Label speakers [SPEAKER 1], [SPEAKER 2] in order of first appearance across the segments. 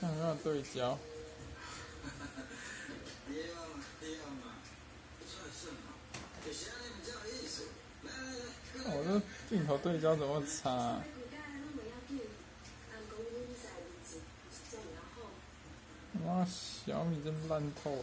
[SPEAKER 1] 看有没有对焦。我这镜头对焦怎么差？哇，小米真烂透了。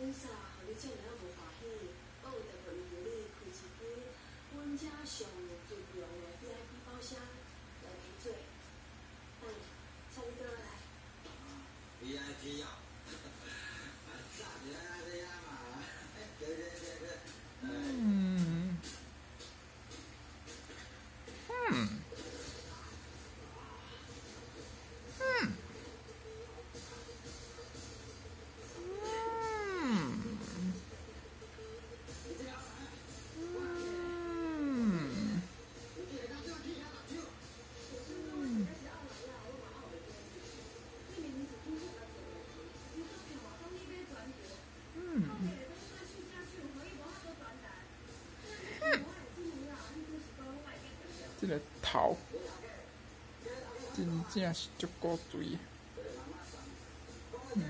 [SPEAKER 1] 我将我认识啊，和你见了无欢喜，我有特别为你开一支阮遮上最用的 VIP 包厢来陪做。当然，请你倒来。VIP 啊？咋的啊？这样嘛？对对对对。嗯。嗯。这个头真正是足够水，嗯。